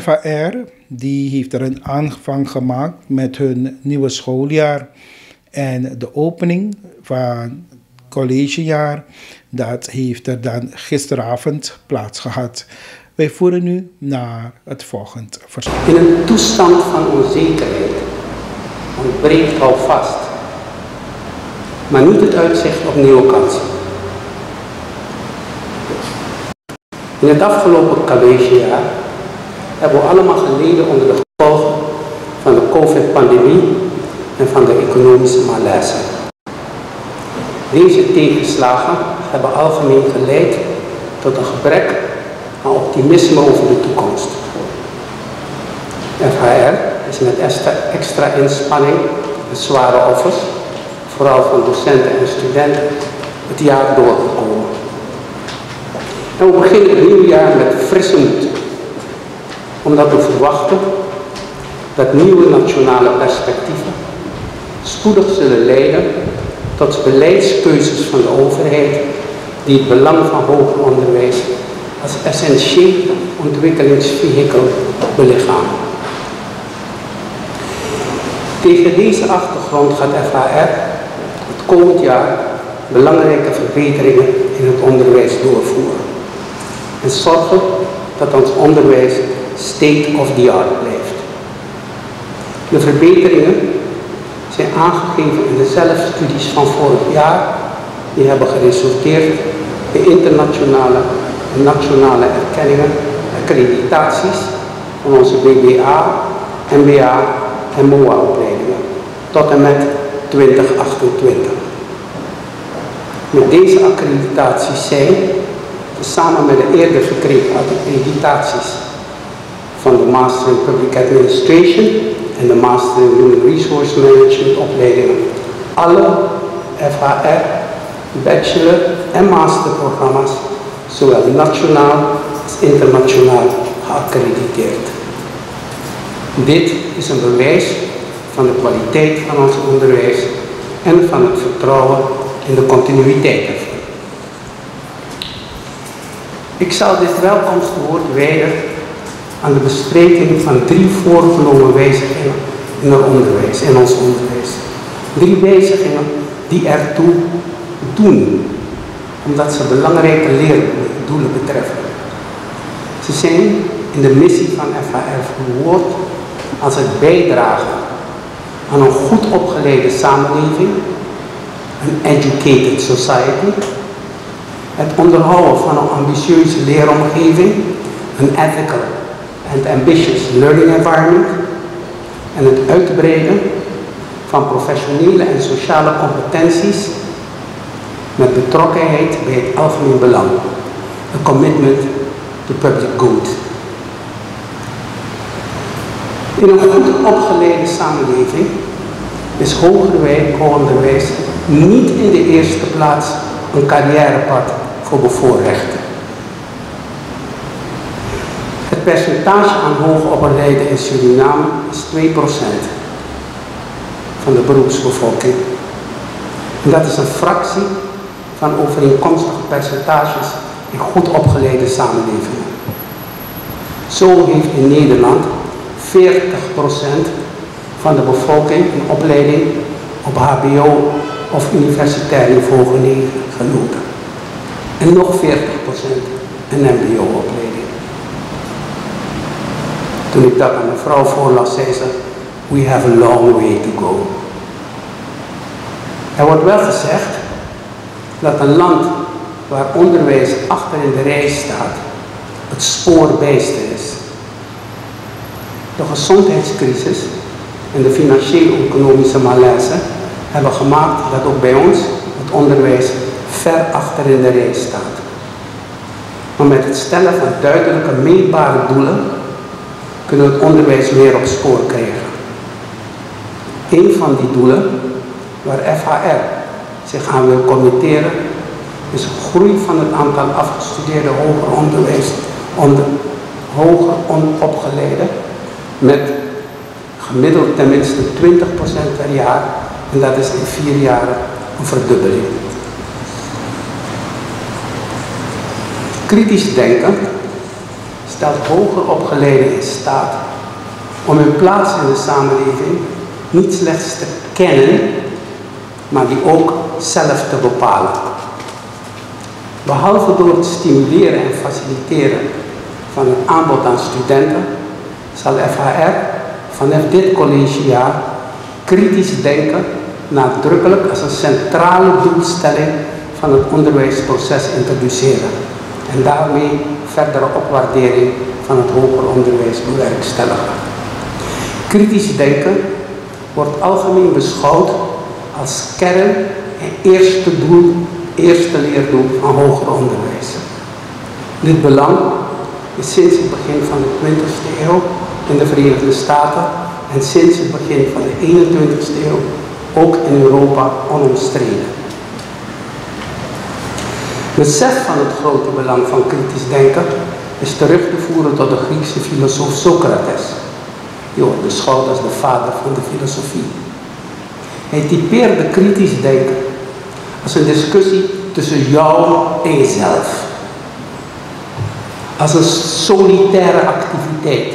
FAR die heeft er een aanvang gemaakt met hun nieuwe schooljaar. En de opening van collegejaar, dat heeft er dan gisteravond plaats gehad. Wij voeren nu naar het volgende verslag. In een toestand van onzekerheid ontbreekt alvast, maar niet het uitzicht op nieuwe kansen. In het afgelopen collegejaar hebben we allemaal geleden onder de gevolgen van de COVID-pandemie en van de economische malaise. Deze tegenslagen hebben algemeen geleid tot een gebrek aan optimisme over de toekomst. FHR is met extra inspanning en zware offers, vooral van docenten en studenten, het jaar doorgekomen. En we beginnen het nieuwe jaar met frisse moed, omdat we verwachten dat nieuwe nationale perspectieven spoedig zullen leiden tot beleidskeuzes van de overheid die het belang van hoger onderwijs als essentieel ontwikkelingsvehikel belichamen. Tegen deze achtergrond gaat FHR het komend jaar belangrijke verbeteringen in het onderwijs doorvoeren en zorgen dat ons onderwijs state of the art blijft. De verbeteringen zijn aangegeven in de zelfstudies van vorig jaar. Die hebben geresulteerd in internationale en nationale erkenningen, accreditaties van onze BBA, MBA en MOA-opleidingen tot en met 2028. Met deze accreditaties zijn, samen met de eerder verkregen accreditaties van de Master in Public Administration en de Master in Human Resource Management opleidingen. Alle FHR, bachelor en masterprogramma's, zowel nationaal als internationaal geaccrediteerd. Dit is een bewijs van de kwaliteit van ons onderwijs en van het vertrouwen in de continuïteit ervan. Ik zal dit welkomstwoord wijden aan de bespreking van drie voorgenomen wijzigingen in het onderwijs, in ons onderwijs. Drie wijzigingen die ertoe doen, omdat ze belangrijke leerdoelen betreffen. Ze zijn in de missie van FHR verwoord als het bijdragen aan een goed opgeleide samenleving, een educated society, het onderhouden van een ambitieuze leeromgeving, een ethical and ambitious learning environment en het uitbreiden van professionele en sociale competenties met betrokkenheid bij het algemeen belang. Een commitment to public good. In een goed opgeleide samenleving is hoger onderwijs niet in de eerste plaats een carrièrepad voor bevoorrechten. Het percentage aan hoogopgeleiden in Suriname is 2% van de beroepsbevolking. En dat is een fractie van overeenkomstige percentages in goed opgeleide samenlevingen. Zo heeft in Nederland 40% van de bevolking een opleiding op HBO of universitair niveau genoten. En nog 40% een MBO-opleiding. Toen ik dat aan mijn vrouw voorlas, zei ze, we have a long way to go. Er wordt wel gezegd dat een land waar onderwijs achter in de rij staat, het spoorbijster is. De gezondheidscrisis en de financieel-economische malaise hebben gemaakt dat ook bij ons het onderwijs ver achter in de rij staat. Maar met het stellen van duidelijke meetbare doelen kunnen we het onderwijs meer op spoor krijgen. Een van die doelen waar FHR zich aan wil committeren is groei van het aantal afgestudeerde hoger onderwijs, onder, hoger opgeleiden met gemiddeld tenminste 20% per jaar en dat is in vier jaar een verdubbeling. Stelt hoger opgeleiden in staat om hun plaats in de samenleving niet slechts te kennen, maar die ook zelf te bepalen. Behalve door het stimuleren en faciliteren van het aanbod aan studenten, zal FHR vanaf dit collegejaar kritisch denken nadrukkelijk als een centrale doelstelling van het onderwijsproces introduceren en daarmee verdere opwaardering van het hoger onderwijs bewerkstelligen. Kritisch denken wordt algemeen beschouwd als kern en eerste doel, eerste leerdoel van hoger onderwijs. Dit belang is sinds het begin van de 20e eeuw in de Verenigde Staten en sinds het begin van de 21e eeuw ook in Europa onomstreden. Besef van het grote belang van kritisch denken is terug te voeren tot de Griekse filosoof Socrates. Die wordt beschouwd als de vader van de filosofie. Hij typeerde kritisch denken als een discussie tussen jou en jezelf. Als een solitaire activiteit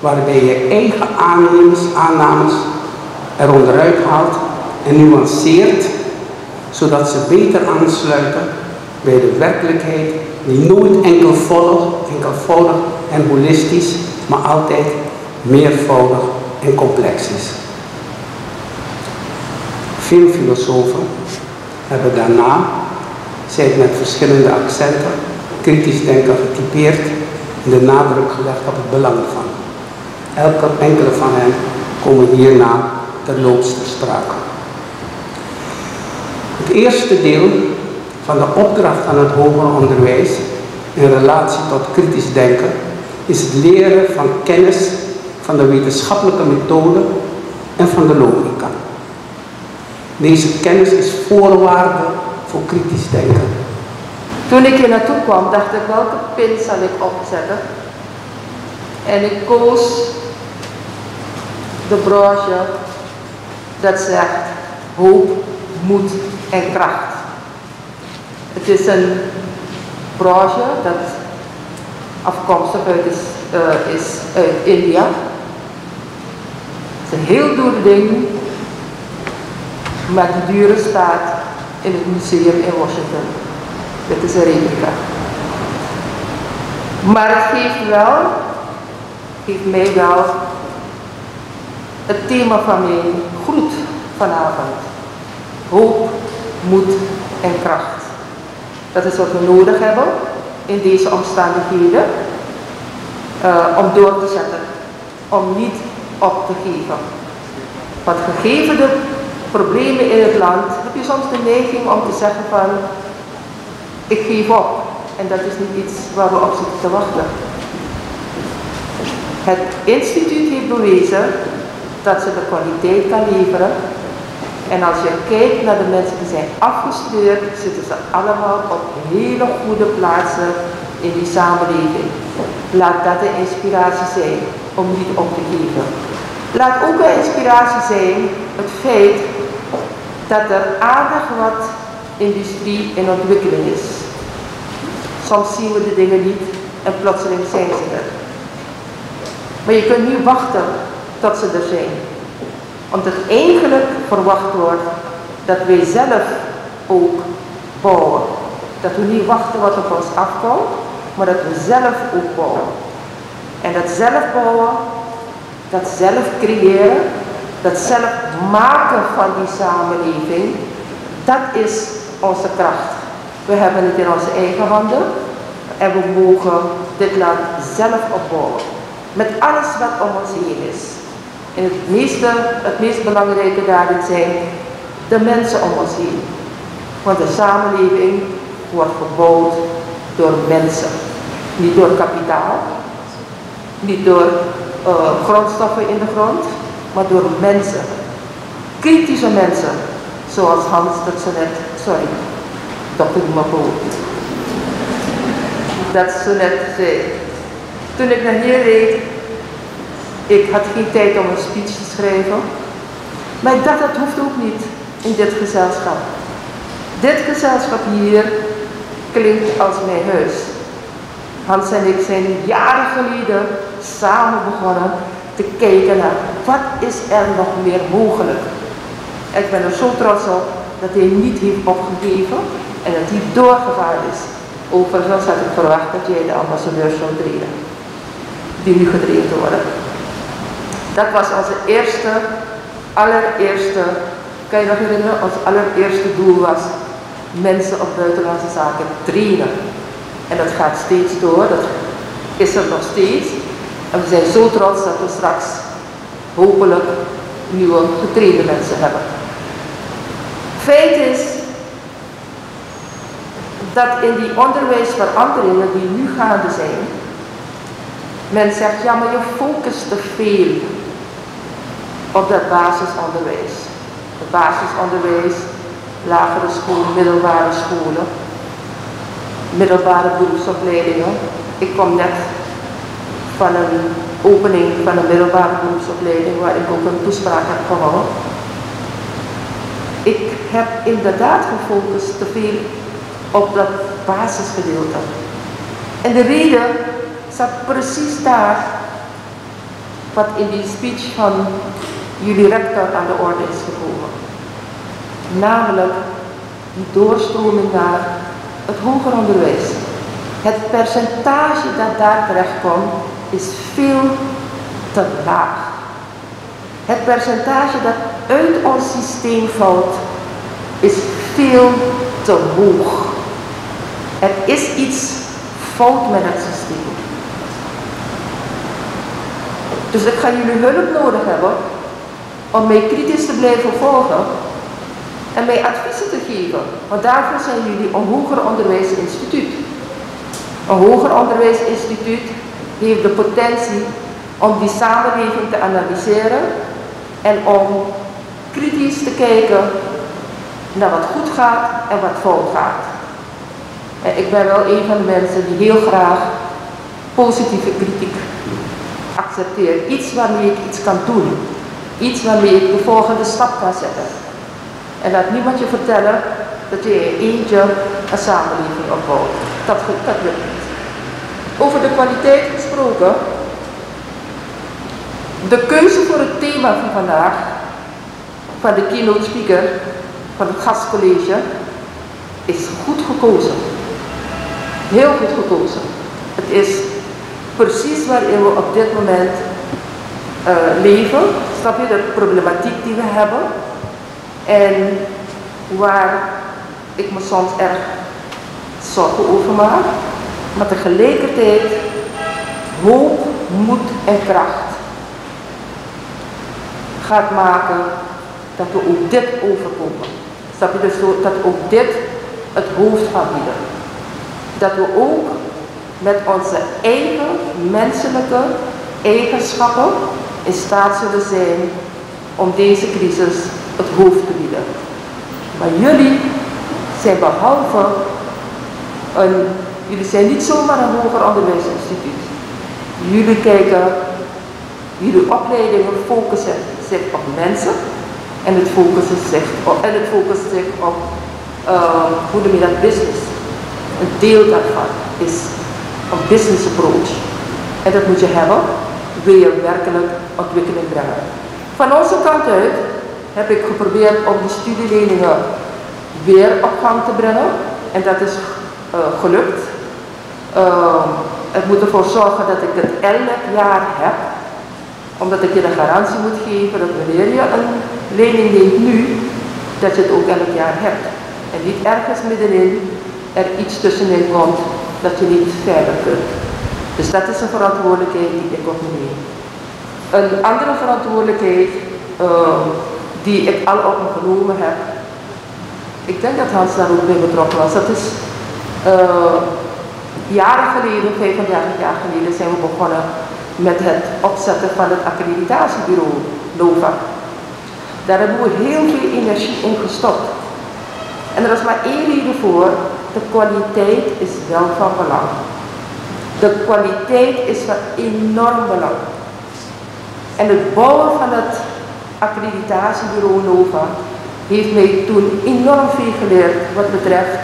waarbij je eigen aannemers, aannames eronderuit haalt en nuanceert, zodat ze beter aansluiten bij de werkelijkheid die nooit enkelvoudig, enkelvoudig en holistisch, maar altijd meervoudig en complex is. Veel filosofen hebben daarna, zij met verschillende accenten, kritisch denken getypeerd en de nadruk gelegd op het belang van. Elke enkele van hen komen hierna terloops ter sprake. Het eerste deel van de opdracht aan het hoger onderwijs in relatie tot kritisch denken is het leren van kennis van de wetenschappelijke methode en van de logica. Deze kennis is voorwaarde voor kritisch denken. Toen ik hier naartoe kwam, dacht ik welke pin zal ik opzetten. En ik koos de broche dat zegt hoop, moed en kracht. Het is een broche dat afkomstig uit is, uh, is uit India. Het is een heel duur ding, maar de dure staat in het museum in Washington. Dit is een replica. Maar het geeft wel, geeft mij wel het thema van mijn groet vanavond. Hoop, moed en kracht. Dat is wat we nodig hebben in deze omstandigheden. Uh, om door te zetten. Om niet op te geven. Want gegeven de problemen in het land, heb je soms de neiging om te zeggen van, ik geef op. En dat is niet iets waar we op zitten te wachten. Het instituut heeft bewezen dat ze de kwaliteit kan leveren. En als je kijkt naar de mensen die zijn afgestudeerd, zitten ze allemaal op hele goede plaatsen in die samenleving. Laat dat de inspiratie zijn om niet op te geven. Laat ook een inspiratie zijn het feit dat er aardig wat industrie in ontwikkeling is. Soms zien we de dingen niet en plotseling zijn ze er. Maar je kunt niet wachten dat ze er zijn. Omdat eigenlijk verwacht wordt dat wij zelf ook bouwen. Dat we niet wachten wat op ons afkomt, maar dat we zelf ook bouwen. En dat zelf bouwen, dat zelf creëren, dat zelf maken van die samenleving, dat is onze kracht. We hebben het in onze eigen handen en we mogen dit land zelf opbouwen. Met alles wat om ons heen is. En het, meeste, het meest belangrijke daarin zijn de mensen om ons heen. Want de samenleving wordt gebouwd door mensen. Niet door kapitaal, niet door uh, grondstoffen in de grond, maar door mensen. Kritische mensen, zoals Hans dat ze net, sorry, dokter Mapo, dat ze net zei. Toen ik naar hier reed, ik had geen tijd om een speech te schrijven. Maar ik dacht, dat hoeft ook niet in dit gezelschap. Dit gezelschap hier klinkt als mijn huis. Hans en ik zijn jaren geleden samen begonnen te kijken naar wat is er nog meer mogelijk. Ik ben er zo trots op dat hij niet heeft opgegeven en dat hij doorgegaan is. Overigens had ik verwacht dat jij de ambassadeur zou treden, die nu getraind worden. Dat was onze eerste, allereerste, kan je nog herinneren, ons allereerste doel was mensen op buitenlandse zaken trainen. En dat gaat steeds door, dat is er nog steeds. En we zijn zo trots dat we straks hopelijk nieuwe getrainde mensen hebben. Feit is dat in die onderwijsveranderingen die nu gaande zijn, men zegt, ja maar je focust te veel op dat basisonderwijs. Het basisonderwijs, lagere scholen, middelbare scholen, middelbare beroepsopleidingen. Ik kom net van een opening van een middelbare beroepsopleiding waar ik ook een toespraak heb gehouden. Ik heb inderdaad gefocust te veel op dat basisgedeelte. En de reden zat precies daar wat in die speech van jullie rector aan de orde is gekomen. Namelijk die doorstroming naar het hoger onderwijs. Het percentage dat daar terechtkomt is veel te laag. Het percentage dat uit ons systeem valt is veel te hoog. Er is iets fout met het systeem. Dus ik ga jullie hulp nodig hebben om mij kritisch te blijven volgen en mij adviezen te geven. Want daarvoor zijn jullie een hoger onderwijsinstituut. Een hoger onderwijsinstituut heeft de potentie om die samenleving te analyseren en om kritisch te kijken naar wat goed gaat en wat fout gaat. En ik ben wel een van de mensen die heel graag positieve kritiek accepteert. Iets waarmee ik iets kan doen. Iets waarmee ik de volgende stap kan zetten. En laat niemand je vertellen dat je in eentje een samenleving opbouwt. Dat, dat lukt niet. Over de kwaliteit gesproken. De keuze voor het thema van vandaag, van de keynote speaker, van het gastcollege, is goed gekozen. Heel goed gekozen. Het is precies waarin we op dit moment uh, leven. Snap je de problematiek die we hebben? En waar ik me soms erg zorgen over maak, maar tegelijkertijd hoop, moed en kracht gaat maken dat we ook dit overkomen. Snap je dus dat ook dit het hoofd gaat bieden. Dat we ook met onze eigen menselijke eigenschappen in staat zullen zijn om deze crisis het hoofd te bieden. Maar jullie zijn behalve een, jullie zijn niet zomaar een hoger onderwijsinstituut. Jullie kijken, jullie opleidingen focussen zich op mensen en het focussen zich op, en het focust zich op dat business. Een deel daarvan is een business approach. En dat moet je hebben, wil werkelijk ontwikkeling brengen. Van onze kant uit heb ik geprobeerd om die studieleningen weer op gang te brengen. En dat is uh, gelukt. Uh, ik moet ervoor zorgen dat ik het elk jaar heb. Omdat ik je de garantie moet geven dat wanneer je een lening neemt nu, dat je het ook elk jaar hebt. En niet ergens middenin er iets tussenin komt dat je niet verder kunt. Dus dat is een verantwoordelijkheid die ik op neem. Een andere verantwoordelijkheid uh, die ik al op me genomen heb, ik denk dat Hans daar ook bij betrokken was. Dat is uh, jaren geleden, 35 jaar geleden, zijn we begonnen met het opzetten van het accreditatiebureau NOVA. Daar hebben we heel veel energie in gestopt. En er is maar één reden voor, de kwaliteit is wel van belang. De kwaliteit is van enorm belang. En het bouwen van het accreditatiebureau NOVA heeft mij toen enorm veel geleerd wat betreft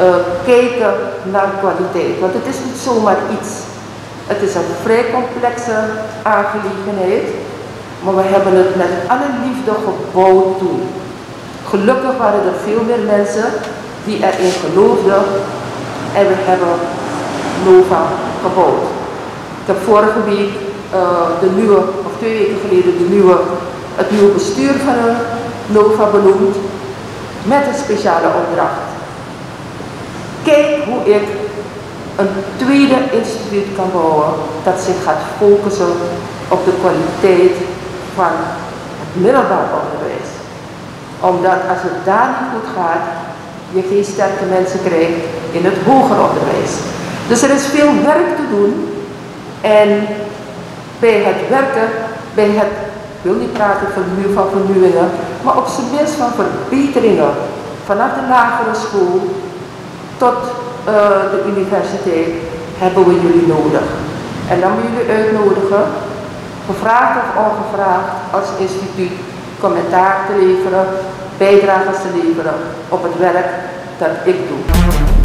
uh, kijken naar kwaliteit. Want het is niet zomaar iets. Het is een vrij complexe aangelegenheid. Maar we hebben het met alle liefde gebouwd toen. Gelukkig waren er veel meer mensen die erin geloofden. En we hebben Nova gebouwd. Ik heb vorige week uh, de nieuwe, of twee weken geleden, de nieuwe, het nieuwe bestuur van Nova benoemd. Met een speciale opdracht. Kijk hoe ik een tweede instituut kan bouwen dat zich gaat focussen op de kwaliteit van het middelbaar onderwijs. Omdat als het daar niet goed gaat, je geen sterke mensen krijgt in het hoger onderwijs. Dus er is veel werk te doen en bij het werken, bij het, ik wil niet praten van vernieuwingen, maar op zijn minst van verbeteringen vanaf de lagere school tot uh, de universiteit hebben we jullie nodig. En dan we jullie uitnodigen, gevraagd of ongevraagd, als instituut commentaar te leveren, bijdrages te leveren op het werk dat ik doe.